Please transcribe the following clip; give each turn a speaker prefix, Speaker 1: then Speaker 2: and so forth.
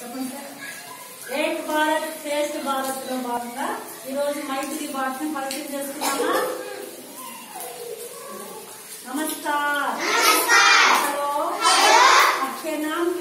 Speaker 1: చెప్పండి. సార్ ఏక్ భారత్ శ్రేష్ఠ భారత్లో భాగంగా ఈరోజు మైత్రి భాషను పరిచయం చేసుకున్నామా? నమస్కార్. హలో. అక్షయ నామ్